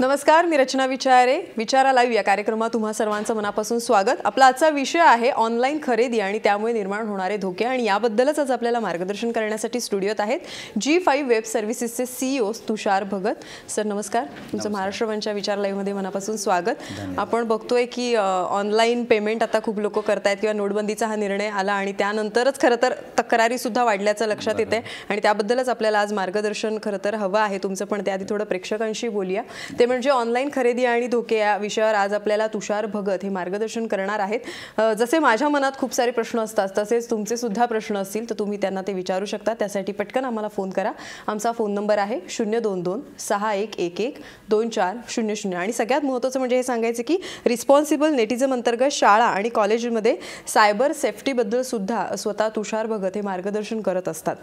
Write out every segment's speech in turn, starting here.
नमस्कार मी रचना विचारे. विचारा लाईव्ह या कार्यक्रमात तुम्हा सर्वांचं मनापासून स्वागत. आपला आजचा विषय आहे ऑनलाईन खरेदी आणि त्यामुळे निर्माण होणारे धोके आणि याबद्दलच आज आपल्याला मार्गदर्शन करण्यासाठी स्टुडिओत आहेत जी फाईव्ह वेब सर्व्हिसेसचे सीईओ तुषार भगत. सर नमस्कार. तुमचं महाराष्ट्र वनच्या विचार लाईव्हमध्ये मनापासून स्वागत. आपण बघतोय की ऑनलाईन पेमेंट आता खूप लोक करतायत किंवा नोटबंदीचा हा निर्णय आला आणि त्यानंतरच खरं तर तक्रारी सुद्धा वाढल्याचं लक्षात येते आणि त्याबद्दलच आपल्याला आज मार्गदर्शन खरं तर हवं आहे. तुमचं पण त्याआधी थोडं प्रेक्षकांशी बोलूया. ते म्हणजे ऑनलाईन खरेदी आणि धोके या विषयावर आज आपल्याला तुषार भगत हे मार्गदर्शन करणार आहेत. जसे माझ्या मनात खूप सारे प्रश्न असतात तसेच तुमचे सुद्धा प्रश्न असतील तर तुम्ही त्यांना ते विचारू शकता. त्यासाठी पटकन आम्हाला फोन करा. आमचा फोन नंबर आहे शून्य दोन दोन सहा एक एक एक दोन चार शून्य शून्य. आणि सगळ्यात महत्त्वाचं म्हणजे हे सांगायचं की रिस्पॉन्सिबल नेटिझम अंतर्गत शाळा आणि कॉलेजमध्ये सायबर सेफ्टीबद्दल सुद्धा स्वतः तुषार भगत हे मार्गदर्शन करत असतात.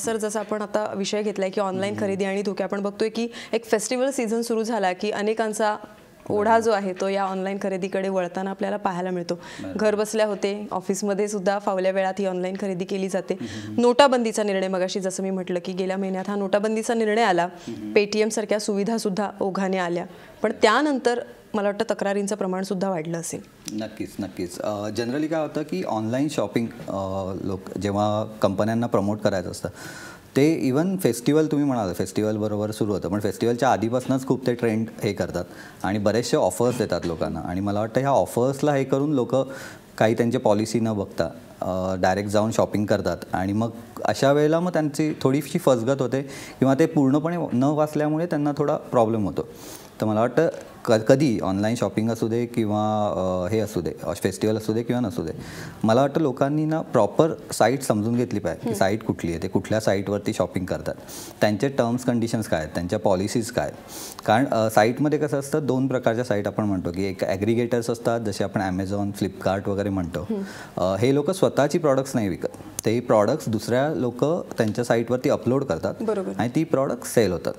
सर जसं आपण आता विषय घेतलाय की ऑनलाईन खरेदी आणि धोके आपण बघतोय की एक फेस्टिवल सीझन सुरू झाला की अनेकांचा ओढा जो आहे तो या ऑनलाईन खरेदीकडे वळताना आपल्याला पाहायला मिळतो. घर बसल्या होते ऑफिसमध्ये सुद्धा फावल्या वेळात ही ऑनलाईन खरेदी केली जाते. नोटाबंदीचा निर्णय मगाशी जसं मी म्हटलं की गेल्या महिन्यात हा नोटाबंदीचा निर्णय आला. पेटीएम सारख्या सुविधा सुद्धा ओघाने आल्या. पण त्यानंतर मला वाटतं तक्रारींचं प्रमाण सुद्धा वाढलं असेल. नक्कीच नक्कीच. जनरली काय होतं की ऑनलाईन शॉपिंग लोक जेव्हा कंपन्यांना प्रमोट करायचं असतं ते इवन फेस्टिवल तुम्ही म्हणाल फेस्टिवल बरोबर सुरू होतं पण फेस्टिवलच्या आधीपासूनच खूप ते ट्रेंड हे करतात. आणि बरेचसे ऑफर्स देतात लोकांना. आणि मला वाटतं ह्या ऑफर्सला हे करून लोक काही त्यांचे पॉलिसी न बघता डायरेक्ट जाऊन शॉपिंग करतात. आणि मग अशा वेळेला मग त्यांची थोडीशी फसगत होते किंवा ते पूर्णपणे न वाचल्यामुळे त्यांना थोडा प्रॉब्लेम होतो. तर मला वाटतं क कधी ऑनलाईन शॉपिंग असू दे किंवा हे असू दे फेस्टिवल असू दे किंवा नसू दे मला वाटतं लोकांनी ना प्रॉपर साईट समजून घेतली पाहिजे की साईट कुठली आहे ते कुठल्या साईटवरती शॉपिंग करतात. त्यांचे टर्म्स कंडिशन्स काय आहेत त्यांच्या पॉलिसीज काय आहेत. कारण साईटमध्ये कसं असतं दोन प्रकारच्या साईट आपण म्हणतो की एक ॲग्रिगेटर्स असतात जसे आपण ॲमेझॉन फ्लिपकार्ट वगैरे म्हणतो. हे लोक स्वतःची प्रॉडक्ट्स नाही विकत. ते प्रॉडक्ट्स दुसऱ्या लोक त्यांच्या साईटवरती अपलोड करतात. आणि ती प्रॉडक्ट सेल होतात.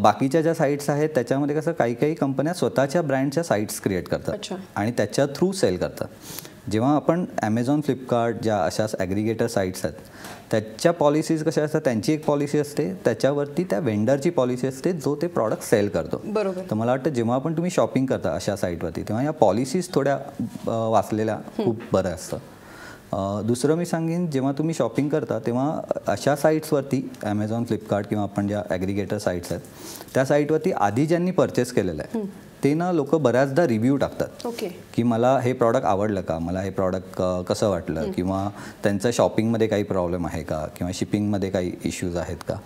बाकीच्या ज्या साईट्स आहेत त्याच्यामध्ये कसं काही काही कंपन्या स्वतःच्या ब्रँडच्या साईट्स क्रिएट करतात. आणि त्याच्या थ्रू सेल करतात. जेव्हा आपण ॲमेझॉन फ्लिपकार्ट ज्या अशा ॲग्रिगेटर साईट्स आहेत त्याच्या पॉलिसीज कशा असतात? त्यांची एक पॉलिसी असते. त्याच्यावरती त्या वेंडरची पॉलिसी असते जो ते प्रॉडक्ट सेल करतो. बरोबर. तर मला वाटतं जेव्हा पण तुम्ही शॉपिंग करता अशा साईटवरती तेव्हा या पॉलिसीज थोड्या वाचलेल्या खूप बरं असतं. दुसरं मी सांगेन जेव्हा तुम्ही शॉपिंग करता तेव्हा अशा साईट्सवरती ॲमेझॉन फ्लिपकार्ट किंवा आपण ज्या ॲग्रिगेटर साईट्स आहेत त्या साईटवरती आधी ज्यांनी परचेस केलेलं आहे ते ना लोक बऱ्याचदा रिव्ह्यू टाकतात. ओके. की मला हे प्रॉडक्ट आवडलं का? मला हे प्रॉडक्ट कसं वाटलं? किंवा त्यांचं शॉपिंगमध्ये काही प्रॉब्लेम आहे का? किंवा शिपिंगमध्ये काही इश्यूज आहेत का?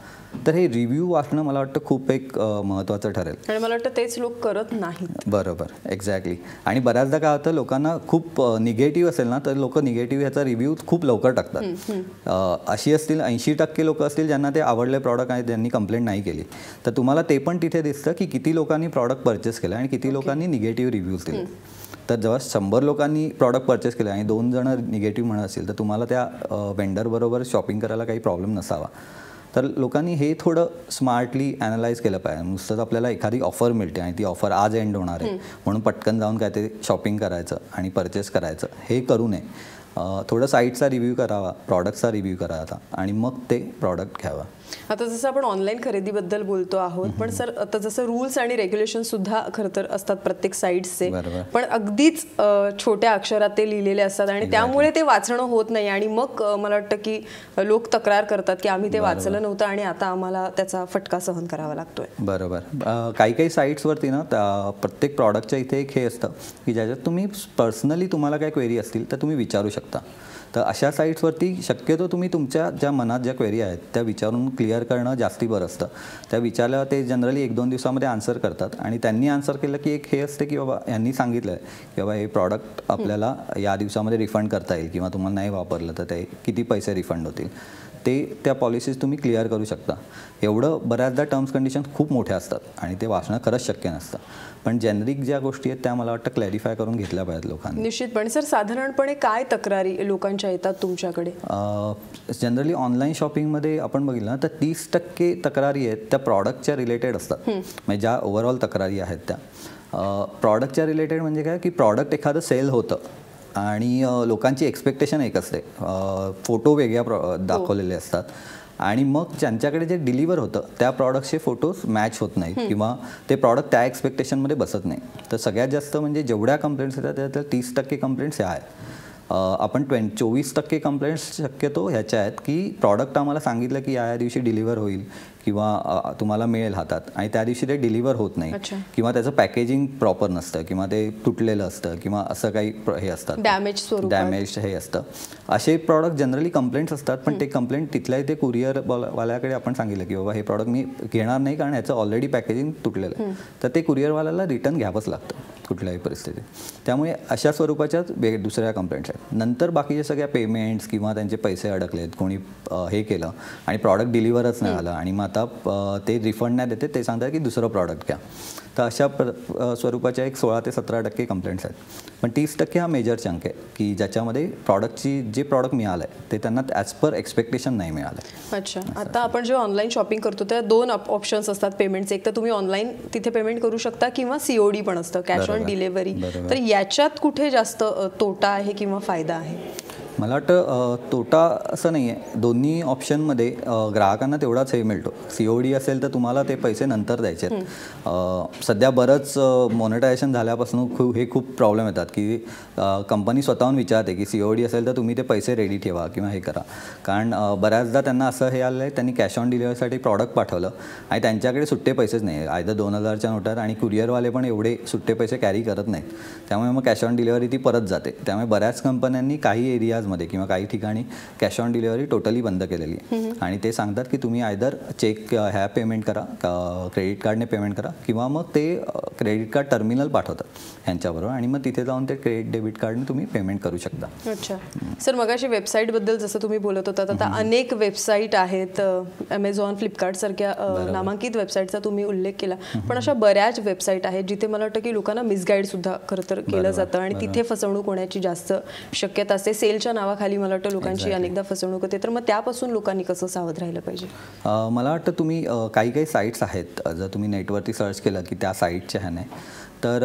तर हे रिव्ह्यू वाचणं मला वाटतं खूप एक महत्त्वाचं ठरेल. आणि मला वाटतं तेच लोक करत नाहीत. बरोबर. एक्झॅक्टली आणि बऱ्याचदा काय होतं लोकांना खूप निगेटिव्ह असेल ना तर लोक निगेटिव्ह ह्याचा रिव्ह्यू खूप लवकर टाकतात. अशी असतील ऐंशी टक्के लोक असतील ज्यांना ते आवडले प्रॉडक्ट आणि त्यांनी कंप्लेंट नाही केली. तर तुम्हाला ते पण तिथे दिसतं की किती लोकांनी प्रॉडक्ट परचेस केलं. आणि किती लोकांनी निगेटिव्ह रिव्ह्यूज दिले तर जेव्हा शंभर लोकांनी प्रॉडक्ट परचेस केले आणि दोन जण निगेटिव्ह म्हणत असतील तर तुम्हाला त्या वेंडरबरोबर शॉपिंग करायला काही प्रॉब्लेम नसावा. तर लोकांनी हे थोडं स्मार्टली ॲनालाइज केलं पाहिजे. नुसतंच आपल्याला एखादी ऑफर मिळते आणि ती ऑफर आज एंड होणार आहे. म्हणून पटकन जाऊन काय ते शॉपिंग करायचं आणि परचेस करायचं. हे करू नये. थोडं साईटचा रिव्ह्यू करावा प्रॉडक्टचा रिव्ह्यू करावा आणि मग ते प्रॉडक्ट घ्यावा. आता जसं आपण ऑनलाईन खरेदीबद्दल बोलतो आहोत पण सर आता जसं रूल्स आणि रेग्युलेशन सुद्धा खरं तर असतात प्रत्येक साईट्सचे. पण अगदीच छोट्या अक्षरात ते लिहिलेले असतात आणि त्यामुळे ते वाचणं होत नाही आणि मग मला वाटतं की लोक तक्रार करतात की आम्ही ते वाचलं नव्हतं आणि आता आम्हाला त्याचा फटका सहन करावा लागतोय. बरोबर. काही काही साईट्सवरती ना त्या प्रत्येक प्रॉडक्टच्या इथे एक हे असतं की ज्याच्यात तुम्ही पर्सनली तुम्हाला काय क्वेरी असतील तर तुम्ही विचारू शकता. तर अशा साईट्सवरती शक्यतो तुम्ही तुमच्या ज्या मनात ज्या क्वेरी आहेत त्या विचारून क्लिअर करणं जास्ती बरं असतं. त्या विचारल्यावर ते जनरली एक दोन दिवसामध्ये आन्सर करतात. आणि त्यांनी आन्सर केलं की एक हे असते की बाबा यांनी सांगितलं आहे की बाबा हे प्रॉडक्ट आपल्याला या दिवसामध्ये रिफंड करता येईल किंवा तुम्हाला नाही वापरलं तर ते किती पैसे रिफंड होतील. ते त्या पॉलिसीज तुम्ही क्लिअर करू शकता. एवढं बऱ्याचदा टर्म्स कंडिशन्स खूप मोठ्या असतात आणि ते वाचणं खरंच शक्य नसतं. पण जेनरिक ज्या गोष्टी आहेत त्या मला वाटतं क्लॅरिफाय करून घेतल्या पाहिजेत लोकांनी. निश्चितपणे सर साधारणपणे काय तक्रारी लोकांच्या येतात तुमच्याकडे? जनरली ऑनलाईन शॉपिंगमध्ये आपण बघितलं ना तर तीस टक्के तक्रारी आहेत त्या प्रॉडक्टच्या रिलेटेड असतात. म्हणजे ज्या ओव्हरऑल तक्रारी आहेत त्या. प्रॉडक्टच्या रिलेटेड म्हणजे काय की प्रॉडक्ट एखादं सेल होतं. आणि लोकांची एक्सपेक्टेशन एक असते. फोटो वेगळ्या प्र दाखवलेले असतात. आणि मग ज्यांच्याकडे जे डिलिव्हर होतं त्या प्रॉडक्टचे फोटोज मॅच होत नाहीत किंवा ते प्रॉडक्ट त्या एक्सपेक्टेशनमध्ये बसत नाही. तर सगळ्यात जास्त म्हणजे जेवढ्या कंप्लेंट्स येतात त्यातल्या तीस टक्के कंप्लेंट्स ह्या आहेत. आपण ट्वें चोवीस टक्के कंप्लेंट्स शक्यतो ह्याच्या आहेत की प्रॉडक्ट आम्हाला सांगितलं की या दिवशी डिलिव्हर होईल किंवा तुम्हाला मिळेल हातात आणि त्या दिवशी ते डिलिव्हर होत नाही. किंवा त्याचं पॅकेजिंग प्रॉपर नसतं किंवा ते तुटलेलं असतं किंवा असं काही हे असतात. डॅमेज डॅमेज हे असतं. असे प्रॉडक्ट जनरली कंप्लेंट्स असतात पण ते कंप्लेंट तिथल्या इथे कुरिअर वाल्याकडे आपण सांगितलं की बाबा हे प्रॉडक्ट मी घेणार नाही कारण ह्याचं ऑलरेडी पॅकेजिंग तुटलेलं आहे. तर ते कुरिअरवाल्याला रिटर्न घ्यावंच लागतं. कुठल्याही परिस्थितीत. त्यामुळे अशा स्वरूपाच्याच वेग दुसऱ्या कंप्लेंट्स आहेत. नंतर बाकीच्या सगळ्या पेमेंट्स किंवा त्यांचे पैसे अडकलेत कोणी हे केलं आणि प्रॉडक्ट डिलिव्हरच नाही आलं आणि मग आता ते रिफंड नाही देते ते सांगतात की दुसरं प्रॉडक्ट घ्या. तर अशा प्र स्वरूपाच्या एक सोळा ते सतरा टक्के कंप्लेंट्स आहेत. पण तीस टक्के हा मेजर चंक आहे की ज्याच्यामध्ये प्रॉडक्टची जे प्रॉडक्ट मिळालं आहे ते त्यांना ॲज पर एक्सपेक्टेशन नाही मिळालं अच्छा. आता आपण जेव्हा ऑनलाईन शॉपिंग करतो त्या दोन ऑप्शन्स असतात पेमेंटचे एक तर तुम्ही ऑनलाईन तिथे पेमेंट करू शकता किंवा सीओडी पण असतं कॅश ऑन. डिलेव्हरी. तर याच्यात कुठे जास्त तोटा आहे किंवा फायदा आहे? मला वाटतं तोटा असं नाही आहे दोन्ही ऑप्शनमध्ये ग्राहकांना तेवढाच हे मिळतो. सी ओ डी असेल तर तुम्हाला ते पैसे नंतर द्यायचे आहेत. सध्या बरंच मॉनिटायझेशन झाल्यापासून खूप हे खूप प्रॉब्लेम येतात की कंपनी स्वतःहून विचारते की सी ओ डी असेल तर तुम्ही ते पैसे रेडी ठेवा किंवा हे करा. कारण बऱ्याचदा त्यांना असं हे आलं आहे त्यांनी कॅश ऑन डिलिव्हरीसाठी प्रॉडक्ट पाठवलं आणि त्यांच्याकडे सुट्टे पैसेच नाही आयदर दोन हजारच्या नोटात आणि कुरिअरवाले पण एवढे सुट्टे पैसे कॅरी करत नाहीत. त्यामुळे मग कॅश ऑन डिलिव्हरी ती परत जाते. त्यामुळे बऱ्याच कंपन्यांनी काही एरियाजमध्ये किंवा काही ठिकाणी कॅश ऑन डिलिव्हरी टोटली बंद केलेली आहे. आणि ते सांगतात की तुम्ही आयदर चेक ह्या पेमेंट करा क्रेडिट कार्डने पेमेंट करा किंवा मग ते क्रेडिट कार्ड टर्मिनल पाठवतात ह्यांच्याबरोबर. आणि मग तिथे जाऊन ते क्रेडिट डेबिट कार्डने तुम्ही पेमेंट करू शकता. अच्छा. सर मगाशी वेबसाईटबद्दल जसं तुम्ही बोलत होतात आता अनेक वेबसाईट आहेत अमेझॉन फ्लिपकार्ट सारख्या नामांकित वेबसाईटचा तुम्ही उल्लेख केला. पण अशा बऱ्याच वेबसाईट आहेत जिथे मला वाटतं की लोकांना मिसगाईड सुद्धा खरं तर केलं जातं आणि तिथे फसवणूक होण्याची जास्त शक्यता असते. सेलच्या नावाखाली मला वाटतं लोकांची अनेकदा फसवणूक होते. तर मग त्यापासून लोकांनी कसं सावध राहिलं पाहिजे? मला वाटतं तुम्ही काही काही साईट्स आहेत जर तुम्ही नेटवरती सर्च केलं की त्या साईटच्या ह्याने तर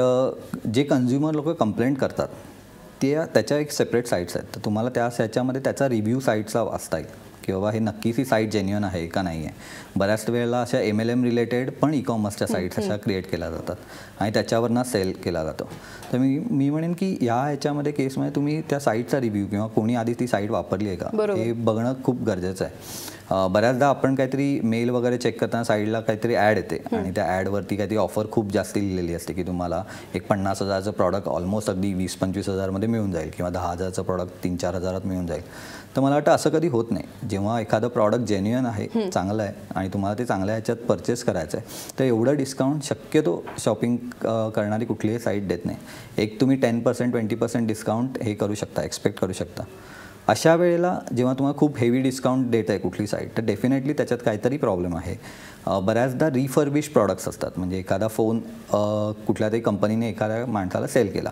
जे कन्झ्युमर लोक कंप्लेंट करतात ते त्याच्या एक सेपरेट साईट्स आहेत. तर तुम्हाला त्या ह्याच्यामध्ये त्याचा रिव्ह्यू साईटचा वाचता येईल. की बाबा हे नक्कीच ही साईट जेन्युअन आहे का नाही आहे बऱ्याच वेळेला अशा एम एल एम रिलेटेड पण ई कॉमर्सच्या साईट्स अशा क्रिएट केल्या जातात आणि त्याच्यावरनं सेल केला जातो. तर मी मी म्हणेन की या ह्याच्यामध्ये केसमध्ये तुम्ही त्या साईटचा रिव्ह्यू किंवा कोणी आधी ती साईट वापरली आहे का. हे बघणं खूप गरजेचं आहे. बऱ्याचदा आपण काहीतरी मेल वगैरे चेक करताना साईडला काहीतरी ॲड येते आणि त्या ॲडवरती काहीतरी ऑफर खूप जास्त लिहिलेली असते की तुम्हाला एक पन्नास हजारचं प्रॉडक्ट ऑलमोस्ट अगदी वीस पंचवीस हजारमध्ये मिळून जाईल किंवा दहा हजारचं प्रॉडक्ट तीन चार हजारात मिळून जाईल. तर मला वाटतं असं कधी होत नाही. जेव्हा एखादं प्रॉडक्ट जेन्युअन आहे चांगलं आहे आणि तुम्हाला ते चांगल्या ह्याच्यात परचेस करायचं आहे तर एवढं डिस्काउंट शक्यतो शॉपिंग करणारी कुठलीही साईट देत नाही. एक तुम्ही ten percent twenty percent discount हे करू शकता एक्सपेक्ट करू शकता. अशा वेळेला जेव्हा तुम्हाला खूप हेवी डिस्काउंट देत आहे कुठली साईट तर डेफिनेटली त्याच्यात काहीतरी प्रॉब्लेम आहे. बऱ्याचदा रिफर्बिश प्रॉडक्ट्स असतात. म्हणजे एखादा फोन कुठल्या तरी कंपनीने एखाद्या माणसाला सेल केला.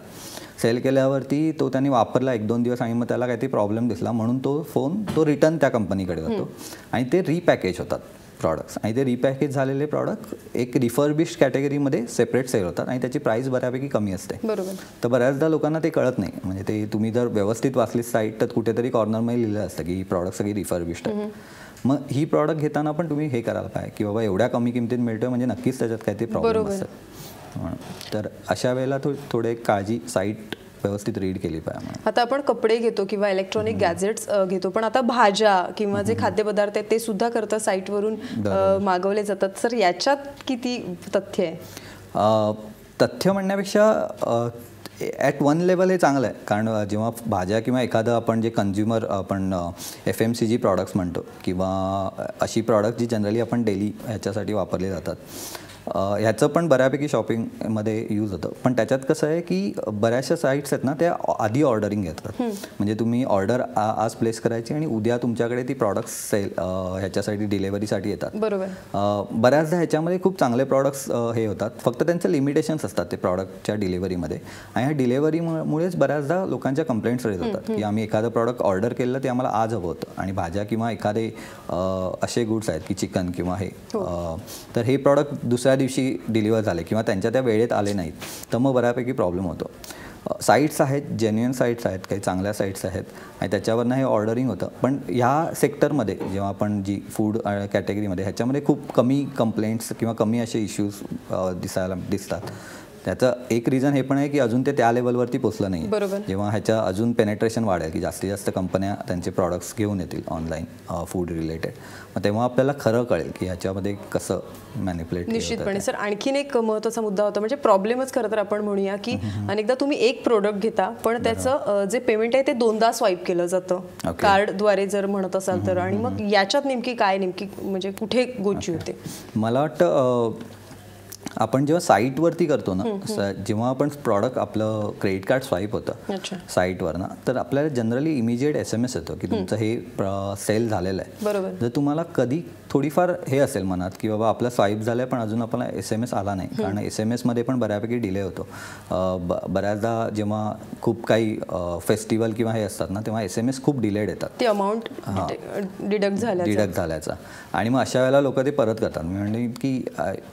सेल केल्यावरती तो त्यांनी वापरला एक दोन दिवस आणि मग त्याला काहीतरी प्रॉब्लेम दिसला म्हणून तो फोन तो रिटर्न त्या कंपनीकडे जातो. आणि ते रिपॅकेज होतात. प्रॉडक्ट्स आणि ते रिपॅकेज झालेले प्रॉडक्ट एक रिफर्बिश कॅटेगरीमध्ये सेपरेट सेल होतात आणि त्याची प्राईस बऱ्यापैकी कमी असते. बरोबर. तर बऱ्याचदा लोकांना ते कळत नाही. म्हणजे ते तुम्ही जर व्यवस्थित वाचली साईट तर कुठेतरी कॉर्नरमध्ये लिहिलं असतं की ही प्रॉडक्ट सगळी रिफर्बिश्ड आहे. मग ही प्रॉडक्ट घेताना पण तुम्ही हे करायला पाहिजे की बाबा एवढ्या कमी किमतीत मिळतं म्हणजे नक्कीच त्याच्यात काहीतरी प्रॉब्लेम बरोबर. असेल. म्हणून. तर अशा वेळेला थो थोडे काळजी साईट व्यवस्थित रीड केली पाहिजे. आता आपण कपडे घेतो किंवा इलेक्ट्रॉनिक गॅजेट्स घेतो. पण आता भाज्या किंवा जे खाद्यपदार्थ आहेत ते सुद्धा करता साईटवरून मागवले जातात. सर याच्यात किती तथ्य आहे? तथ्य म्हणण्यापेक्षा ॲट वन लेवल हे चांगलं आहे. कारण जेव्हा भाज्या किंवा एखादं आपण जे कन्झ्युमर आपण F M C G products म्हणतो किंवा अशी प्रॉडक्ट जी जनरली आपण डेली ह्याच्यासाठी वापरली जातात. ह्याचं पण बऱ्यापैकी शॉपिंगमध्ये यूज होतं. पण त्याच्यात कसं आहे की बऱ्याचशा साईट्स आहेत ना त्या आधी ऑर्डरिंग घेतात. म्हणजे तुम्ही ऑर्डर आज प्लेस करायची आणि उद्या तुमच्याकडे ती प्रॉडक्ट्स सेल ह्याच्यासाठी डिलेवरीसाठी येतात. बरोबर. बऱ्याचदा ह्याच्यामध्ये खूप चांगले प्रॉडक्ट्स हे होतात. फक्त त्यांचे लिमिटेशन्स असतात ते प्रॉडक्टच्या डिलिव्हरीमध्ये आणि ह्या डिलेव्हरीमुळेच बऱ्याचदा लोकांच्या कंप्लेंट्स रेज होतात. की आम्ही एखादं प्रॉडक्ट ऑर्डर केलं ते आम्हाला आज हवं होतं. आणि भाज्या किंवा एखादे असे गुड्स आहेत की चिकन किंवा हे. अ, तर हे प्रॉडक्ट दुसऱ्या दिवशी डिलिव्हर झाले किंवा त्यांच्या त्या वेळेत आले नाहीत तर मग बऱ्यापैकी प्रॉब्लेम होतो. साईट्स आहेत जेन्युअन साईट्स आहेत काही चांगल्या साईट्स आहेत आणि त्याच्यावरनं हे ऑर्डरिंग होतं. पण ह्या सेक्टरमध्ये जेव्हा आपण जी फूड कॅटेगरीमध्ये ह्याच्यामध्ये खूप कमी कंप्लेंट्स किंवा कमी असे इश्यूज दिसायला दिसतात. त्याचं एक रिझन हे पण आहे की अजून ते त्या लेवलवरती पोचलं नाही बरोबर. जेव्हा ह्याच्या अजून पेनेट्रेशन वाढेल की जास्तीत जास्त कंपन्या त्यांचे प्रॉडक्ट्स घेऊन येतील ऑनलाईन फूड रिलेटेड मग तेव्हा आपल्याला खरं कळेल की ह्याच्यामध्ये कसं मॅनिपुलेट निश्चितपणे. सर आणखीन एक महत्त्वाचा मुद्दा होता म्हणजे प्रॉब्लेमच खरं तर आपण म्हणूया की अनेकदा तुम्ही एक प्रोडक्ट घेता पण त्याचं जे पेमेंट आहे ते दोनदा स्वाईप केलं जातं. कार्डद्वारे जर म्हणत असाल तर. आणि मग याच्यात नेमकी काय नेमकी म्हणजे कुठे गोची होते? मला वाटतं आपण जेव्हा साईटवरती करतो ना जेव्हा आपण प्रॉडक्ट आपलं क्रेडिट कार्ड स्वाईप होतं साईटवर ना तर आपल्याला generally immediate S M S येतो की तुमचं हे सेल झालेलं आहे. बरोबर. जर तुम्हाला कधी थोडीफार हे असेल मनात की बाबा आपला स्वाईप झालं आहे पण अजून आपल्याला एस एम एस आला नाही कारण एस एम एसमध्ये पण बऱ्यापैकी डिले होतो. बऱ्याचदा जेव्हा खूप काही फेस्टिवल किंवा हे असतात ना तेव्हा एस एम एस खूप डिलेड येतात. ते अमाऊंट डिडक्ट झाल्या डिडक्ट झाल्याचा. आणि मग अशा वेळेला लोक ते परत करतात. मी म्हणले की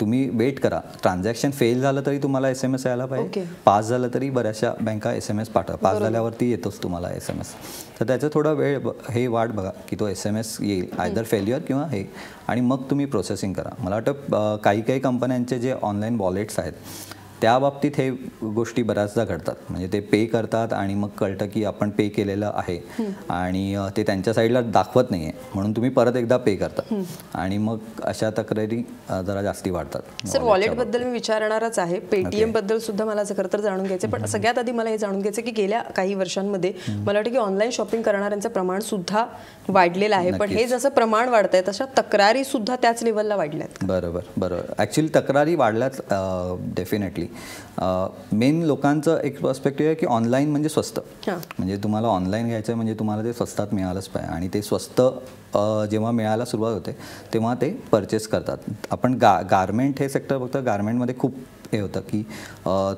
तुम्ही वेट करा. ट्रान्झॅक्शन फेल झालं तरी तुम्हाला एस एम एस यायला पाहिजे. पास झालं तरी बऱ्याचशा बँका एस एम एस पाठवा. पास झाल्यावरती येतोच तुम्हाला एस एम एस तर त्याचं थोडा वेळ हे वाट बघा की तो एस एम एस येईल आयदर फेल्युअर किंवा हे. आणि मग तुम्ही प्रोसेसिंग करा. मला वाटतं काही काही कंपन्यांचे जे ऑनलाईन वॉलेट्स आहेत त्या बाबतीत हे गोष्टी बऱ्याचदा घडतात. म्हणजे ते पे करतात आणि मग कळतं की आपण पे केलेलं आहे. आणि ते त्यांच्या साईडला दाखवत नाही आहे म्हणून तुम्ही परत एकदा पे करता. आणि मग अशा तक्रारी जरा जास्ती वाढतात. सर वॉलेटबद्दल मी विचारणारच आहे. पेटीएमबद्दल सुद्धा मला खरं तर जाणून घ्यायचं पण सगळ्यात आधी मला हे जाणून घ्यायचं की गेल्या काही वर्षांमध्ये मला वाटतं की ऑनलाईन शॉपिंग करणाऱ्यांचं प्रमाण सुद्धा वाढलेलं आहे. पण हे जसं प्रमाण वाढतंय तशा तक्रारी सुद्धा त्याच लेवलला वाढल्या आहेत बरोबर बरोबर. ॲक्च्युली तक्रारी वाढल्याच डेफिनेटली मेन लोकांचं एक पर्स्पेक्टिव्ह आहे की ऑनलाईन म्हणजे स्वस्त. म्हणजे तुम्हाला ऑनलाईन घ्यायचं आहे म्हणजे तुम्हाला ते स्वस्तात मिळालंच पाहिजे. आणि ते स्वस्त जेव्हा मिळायला सुरुवात होते तेव्हा ते परचेस करतात. आपण गा गारमेंट हे सेक्टर फक्त गारमेंटमध्ये खूप हे होतं की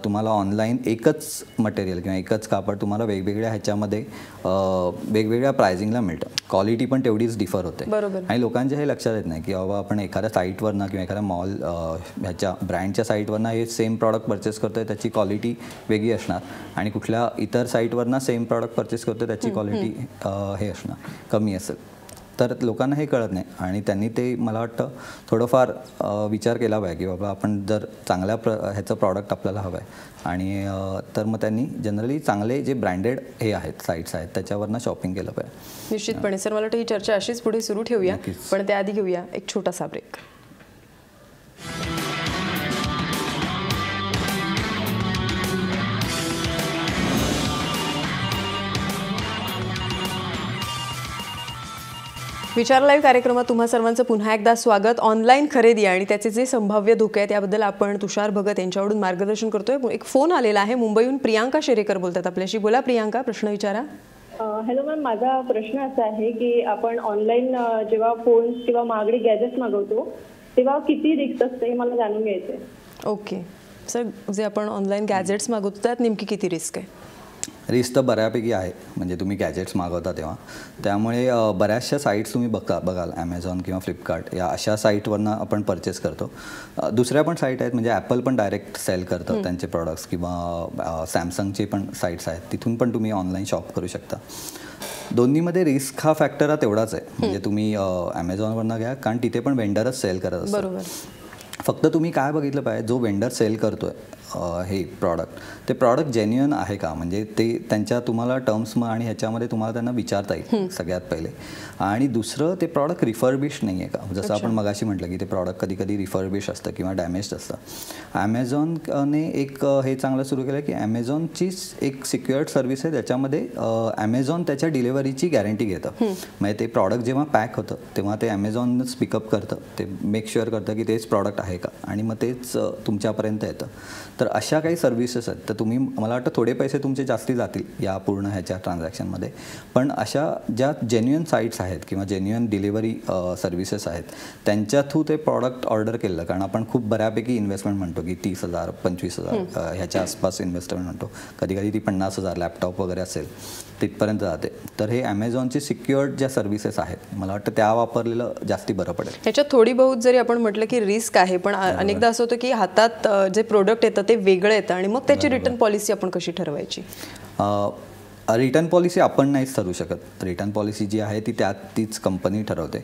तुम्हाला ऑनलाईन एकच मटेरियल किंवा एकच कापड तुम्हाला वेगवेगळ्या ह्याच्यामध्ये वेगवेगळ्या प्रायझिंगला मिळतं. क्वालिटी पण तेवढीच डिफर होते. बरोबर. आणि लोकांच्या हे लक्षात येत नाही की बाबा आपण एखाद्या साईटवरनं किंवा एखाद्या मॉल ह्याच्या ब्रँडच्या साईटवरनं हे सेम प्रॉडक्ट परचेस करतोय त्याची क्वालिटी वेगळी असणार. आणि कुठल्या इतर साईटवरनं सेम प्रॉडक्ट परचेस करतोय त्याची क्वालिटी हे असणार. कमी असेल. तर लोकांना हे कळत नाही. आणि त्यांनी ते मला वाटतं थोडंफार विचार केला पाहिजे की बाबा आपण जर चांगल्या प्र ह्याचं प्रॉडक्ट आपल्याला हवं आहे आणि तर मग त्यांनी जनरली चांगले जे ब्रँडेड हे आहेत साईट्स आहेत त्याच्यावरनं शॉपिंग केलं पाहिजे. निश्चितपणे. सर मला वाटतं ही चर्चा अशीच पुढे सुरू ठेवूया. पण त्याआधी घेऊया एक छोटासा ब्रेक विचार लाईव्ह कार्यक्रमात तुम्हा सर्वांचं पुन्हा एकदा स्वागत. ऑनलाईन खरेदी आणि त्याचे जे संभाव्य धोके आहेत याबद्दल आपण तुषार भगत यांच्याकडून मार्गदर्शन करतोय. एक फोन आलेला आहे. मुंबईहून प्रियांका शेरेकर बोलतात आपल्याशी. बोला प्रियांका प्रश्न विचारा. हॅलो मॅम माझा प्रश्न असा आहे की आपण ऑनलाईन जेव्हा फोन्स किंवा महागडी गॅजेट्स मागवतो तेव्हा किती रिक्स असते हे मला जाणून घ्यायचं ओके सर जे आपण ऑनलाईन गॅजेट्स मागवतो त्यात नेमकी किती रिस्क आहे? रिस्क तर बऱ्यापैकी आहे. म्हणजे तुम्ही गॅजेट्स मागवता तेव्हा. त्यामुळे बऱ्याचशा साईट्स तुम्ही बघा बघाल. ॲमेझॉन किंवा फ्लिपकार्ट या अशा साईटवरनं आपण परचेस करतो. दुसऱ्या पण साईट आहेत. म्हणजे ॲपल पण डायरेक्ट सेल करतं त्यांचे प्रॉडक्ट्स किंवा सॅमसंगचे पण साईट्स आहेत. तिथून पण तुम्ही ऑनलाईन शॉप करू शकता. दोन्हीमध्ये रिस्क हा फॅक्टर हा तेवढाच आहे. म्हणजे तुम्ही ॲमेझॉनवरनं घ्या. कारण तिथे पण वेंडरच सेल करत असतात. बरोबर. फक्त तुम्ही काय बघितलं पाहिजे? जो वेंडर सेल करतोय. हे प्रॉडक्ट ते प्रॉडक्ट जेन्युअन आहे का? म्हणजे ते त्यांच्या तुम्हाला टर्म्स आणि ह्याच्यामध्ये तुम्हाला त्यांना विचारता येईल सगळ्यात पहिले. आणि दुसरं ते प्रॉडक्ट रिफर्बिश नाही आहे का? जसं आपण मगाशी म्हटलं की ते प्रॉडक्ट कधी कधी रिफर्बिश असतं किंवा डॅमेज्ड असतं. ॲमेझॉनने एक हे चांगलं सुरू केलं की ॲमेझॉनची एक सिक्युअर्ड सर्व्हिस आहे त्याच्यामध्ये ॲमेझॉन त्याच्या डिलिव्हरीची गॅरंटी घेतं. म्हणजे ते प्रॉडक्ट जेव्हा पॅक होतं तेव्हा ते ॲमेझॉनच पिकअप करतं. ते मेक शुअर करतं की तेच प्रॉडक्ट आहे का? आणि मग तेच तुमच्यापर्यंत येतं. तर अशा काही सर्व्हिसेस आहेत. तर तुम्ही मला वाटतं थोडे पैसे तुमचे जास्ती जातील या पूर्ण ह्याच्या ट्रान्झॅक्शनमध्ये पण अशा ज्या जेन्युअन साईट्स आहेत किंवा जेन्युअन डिलिव्हरी सर्व्हिसेस आहेत त्यांच्या थ्रू ते प्रॉडक्ट ऑर्डर केलं. कारण आपण खूप बऱ्यापैकी इन्व्हेस्टमेंट म्हणतो की तीस हजार पंचवीस हजार ह्याच्या आसपास इन्व्हेस्टमेंट म्हणतो. कधी कधी ती पन्नास हजार लॅपटॉप वगैरे असेल. तिथपर्यंत जाते. तर हे ॲमेझॉनचे सिक्युअर्ड ज्या सर्व्हिसेस आहेत मला वाटतं त्या वापरलेलं जास्ती बरं पडेल. ह्याच्यात थोडी बहुत जरी आपण म्हटलं की रिस्क आहे पण अनेकदा असं होतं की हातात जे प्रोडक्ट येतात ते वेगळं येतं आणि मग त्याची रिटर्न पॉलिसी आपण कशी ठरवायची? रिटर्न पॉलिसी आपण नाहीच ठरवू शकत. रिटर्न पॉलिसी जी आहे ती त्यात तीच कंपनी ठरवते.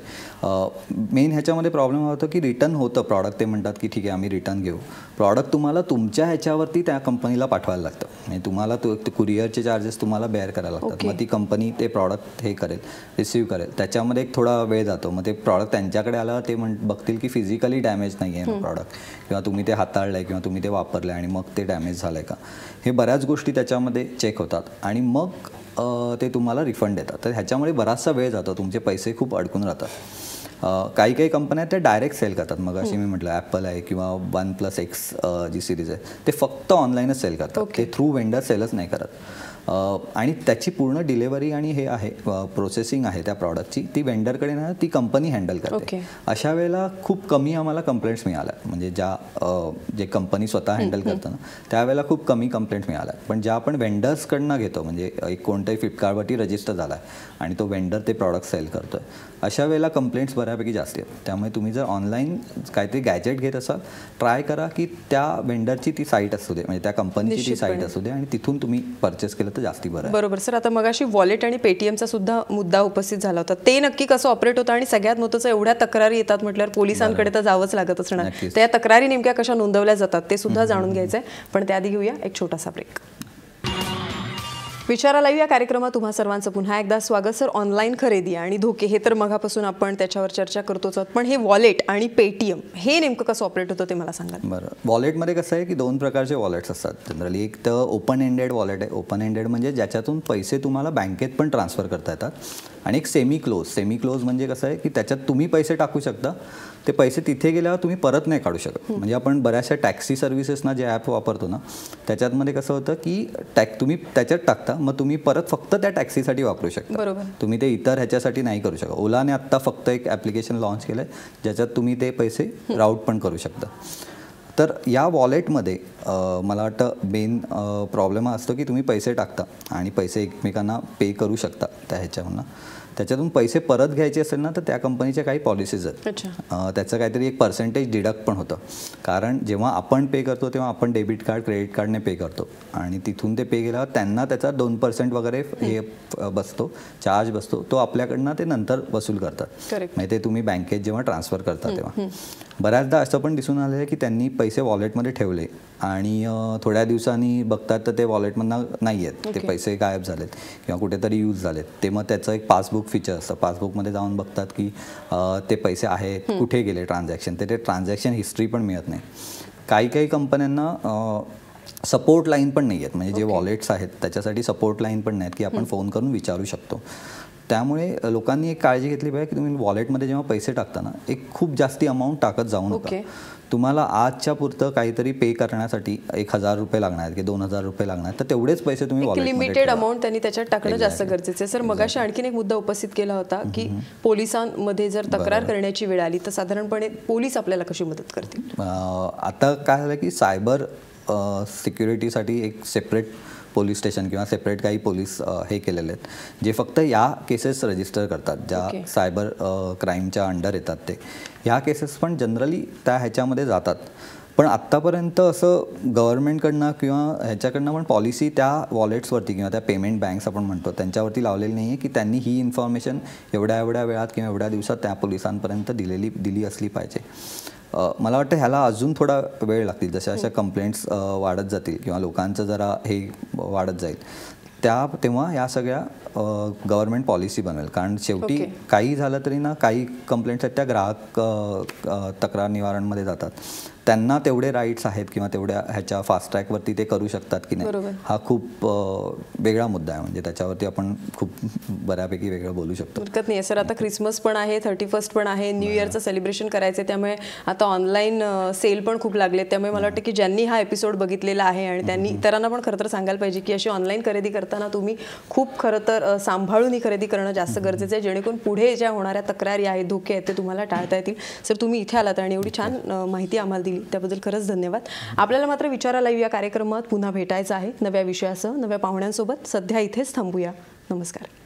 मेन ह्याच्यामध्ये प्रॉब्लेम होतो की रिटर्न होतं प्रॉडक्ट ते म्हणतात की ठीक आहे आम्ही रिटर्न घेऊ. प्रॉडक्ट तुम्हाला तुमच्या ह्याच्यावरती त्या कंपनीला पाठवायला लागतं. म्हणजे तुम्हाला तो कुरिअरचे चार्जेस तुम्हाला बेअर करायला लागतात. मग ती कंपनी ते प्रॉडक्ट हे करेल रिसिव्ह करेल. त्याच्यामध्ये एक थोडा वेळ जातो. मग ते प्रॉडक्ट त्यांच्याकडे आलं ते म्हण बघतील की फिजिकली डॅमेज नाही आहे प्रॉडक्ट किंवा तुम्ही ते हाताळलं आहे किंवा तुम्ही ते वापरलं आहे आणि मग ते डॅमेज झालं आहे का? हे बऱ्याच गोष्टी त्याच्यामध्ये चेक होतात. आणि मग ते तुम्हाला रिफंड देतात. तर ह्याच्यामुळे बराचसा वेळ जातो. तुमचे पैसे खूप अडकून राहतात. काही काही कंपन्या त्या डायरेक्ट सेल करतात. मग अशी मी म्हटलं ॲपल आहे किंवा One Plus X G series आहे ते फक्त ऑनलाईनच सेल करतात. ते थ्रू वेंडर सेलच नाही करत. आणि त्याची पूर्ण डिलेवरी आणि हे आहे प्रोसेसिंग आहे त्या प्रॉडक्टची ती वेंडरकडे ना ती कंपनी हँडल करते. अशा वेळेला खूप कमी आम्हाला कंप्लेंट्स मिळाल्या म्हणजे ज्या जे कंपनी स्वतः हँडल करतं ना त्यावेळेला खूप कमी कंप्लेंट मिळाल्या पण ज्या आपण वेंडर्सकडनं घेतो म्हणजे एक कोणत्याही फ्लिपकार्टवरती रजिस्टर झाला आहे आणि तो वेंडर ते प्रॉडक्ट सेल करतो आहे अशा वेळेला कंप्लेंट्स बऱ्यापैकी जास्त आहेत. त्यामुळे तुम्ही जर ऑनलाईन काहीतरी गॅजेट घेत असाल ट्राय करा की त्या वेंडरची ती साईट असू दे म्हणजे त्या कंपनीची ती साईट असू दे आणि तिथून तुम्ही परचेस केलं तर जास्ती बरं बरोबर. सर आता मगाशी वॉलेट आणि पेटीएमचा सुद्धा मुद्दा उपस्थित झाला होता. ते नक्की कसं ऑपरेट होतं आणि सगळ्यात महत्त्वाचं एवढ्या तक्रारी येतात म्हटल्यावर पोलिसांकडे तर जावंच लागत असणार. तर या तक्रारी नेमक्या कशा नोंदवल्या जातात ते सुद्धा जाणून घ्यायचंय. पण त्याआधी घेऊया एक छोटासा ब्रेक विचाराला या कार्यक्रमात. तुम्हा सर्वांचं पुन्हा एकदा स्वागत सर. ऑनलाईन खरेदी आणि धोके हे तर मगापासून आपण त्याच्यावर चर्चा करतोच आहोत. पण हे वॉलेट आणि पेटीएम हे नेमकं कसं ऑपरेट होतं ते मला सांगा बरं. वॉलेटमध्ये कसं आहे की दोन प्रकारचे वॉलेट्स असतात. जनरली एक तर ओपन एंडेड वॉलेट आहे. ओपन एंडेड म्हणजे ज्याच्यातून पैसे तुम्हाला बँकेत पण ट्रान्सफर करता येतात. आणि एक सेमी क्लोज सेमी क्लोज म्हणजे कसं आहे की त्याच्यात तुम्ही पैसे टाकू शकता. ते पैसे तिथे गेल्यावर तुम्ही परत नाही काढू शकत. म्हणजे आपण बऱ्याचशा टॅक्सी सर्व्हिसेसना जे ॲप वापरतो ना त्याच्यातमध्ये कसं होतं की टॅक तुम्ही त्याच्यात टाकता मग तुम्ही परत फक्त त्या टॅक्सीसाठी वापरू शकता. बरोबर. तुम्ही ते इतर ह्याच्यासाठी नाही करू शकता. ओलाने आत्ता फक्त एक ॲप्लिकेशन लॉन्च केलं आहे ज्याच्यात तुम्ही ते पैसे राऊट पण करू शकता. तर या वॉलेटमध्ये मला वाटतं मेन प्रॉब्लेम असतो की तुम्ही पैसे टाकता आणि पैसे एकमेकांना पे करू शकता त्या ह्याच्यावरनं. त्याच्यातून पैसे परत घ्यायचे असेल ना तर त्या कंपनीच्या काही पॉलिसीज आहेत. त्याचं काहीतरी एक पर्सेंटेज डिडक्ट पण होतं. कारण जेव्हा आपण पे करतो तेव्हा आपण डेबिट कार्ड क्रेडिट कार्डने पे करतो. आणि तिथून ते पे केल्यावर त्यांना त्याचा दोन पर्सेंट वगैरे हे बसतो चार्ज बसतो. तो आपल्याकडनं ते नंतर वसूल करतात. म्हणजे ते तुम्ही बँकेत जेव्हा ट्रान्सफर करता तेव्हा. बऱ्याचदा असं पण दिसून आलं आहे की त्यांनी पैसे वॉलेटमध्ये ठेवले. आणि थोड्या दिवसांनी बघतात तर ते वॉलेटमधनं नाही आहेत ते पैसे गायब झालेत किंवा कुठेतरी यूज झालेत. ते मग त्याचं एक पासबुक फीचर असतं पासबुकमध्ये जाऊन बघतात की ते पैसे आहेत कुठे गेले ट्रान्झॅक्शन ते ते ट्रान्झॅक्शन हिस्ट्री पण मिळत नाही. काही काही कंपन्यांना सपोर्ट लाईन पण नाही आहेत म्हणजे जे वॉलेट्स आहेत त्याच्यासाठी सपोर्ट लाईन पण नाहीत की आपण फोन करून विचारू शकतो. त्यामुळे लोकांनी एक काळजी घेतली पाहिजे की तुम्ही वॉलेटमध्ये जेव्हा पैसे टाकताना एक खूप जास्ती अमाऊंट टाकत जाऊ नका. तुम्हाला आजच्या पुरतं काहीतरी पे करण्यासाठी एक हजार रुपये लागणार की दोन हजार रुपये लागणार तर तेवढेच पैसे तुम्ही लिमिटेड अमाऊंट त्यांनी त्याच्यात टाकणं जास्त गरजेचं आहे. सर मगाशी आणखीन एक मुद्दा उपस्थित केला होता की पोलिसांमध्ये जर तक्रार करण्याची वेळ आली तर साधारणपणे पोलीस आपल्याला कशी मदत करतील? आता काय झालं की सायबर सिक्युरिटीसाठी एक सेपरेट पोलीस स्टेशन किंवा सेपरेट काही पोलीस हे केलेले आहेत. जे फक्त या केसेस रजिस्टर करतात ज्या सायबर क्राईमच्या अंडर येतात ते. ह्या केसेस पण जनरली त्या ह्याच्यामध्ये जातात. पण आत्तापर्यंत असं गव्हर्नमेंटकडनं किंवा ह्याच्याकडनं पण पॉलिसी त्या वॉलेट्सवरती किंवा त्या पेमेंट बँक्स आपण म्हणतो त्यांच्यावरती लावलेली नाही आहे की त्यांनी ही इन्फॉर्मेशन एवढ्या एवढ्या वेळात किंवा एवढ्या दिवसात त्या पोलिसांपर्यंत दिलेली दिली असली पाहिजे. मला वाटतं ह्याला अजून थोडा वेळ लागतील. जशा अशा कंप्लेंट्स वाढत जातील किंवा लोकांचं जरा हे वाढत जाईल. त्या तेव्हा या सगळ्या गव्हर्नमेंट पॉलिसी बनवेल कारण शेवटी काही झालं तरी ना काही कंप्लेंट्स आहेत त्या ग्राहक तक्रार निवारणमध्ये जातात. त्यांना तेवढे राईट्स आहेत किंवा तेवढ्या ह्याच्या फास्ट ट्रॅकवरती ते करू शकतात की नाही. हा खूप वेगळा मुद्दा आहे. म्हणजे त्याच्यावरती आपण खूप बऱ्यापैकी वेगळं बोलू शकतो. हरकत नाही. सर आता क्रिसमस पण आहे थर्टी फर्स्ट पण आहे न्यू इयरचं सेलिब्रेशन करायचं त्यामुळे आता ऑनलाईन सेल पण खूप लागले त्यामुळे मला वाटतं की ज्यांनी हा एपिसोड बघितलेला आहे आणि त्यांनी इतरांना पण खरं तर सांगायला पाहिजे की अशी ऑनलाईन खरेदी करताना तुम्ही खूप खरं तर सांभाळून ही खरेदी करणं जास्त गरजेचं आहे. जेणेकरून पुढे ज्या होणाऱ्या तक्रारी आहेत धोके आहेत ते तुम्हाला टाळता येतील. सर तुम्ही इथे आलात आणि एवढी छान माहिती आम्हाला दिली. त्याबद्दल खरंच धन्यवाद. आपल्याला मात्र विचारा लाईव्ह या कार्यक्रमात पुन्हा भेटायचं आहे नव्या विषयासह नव्या पाहुण्यांसोबत. सध्या इथेच थांबूया. नमस्कार.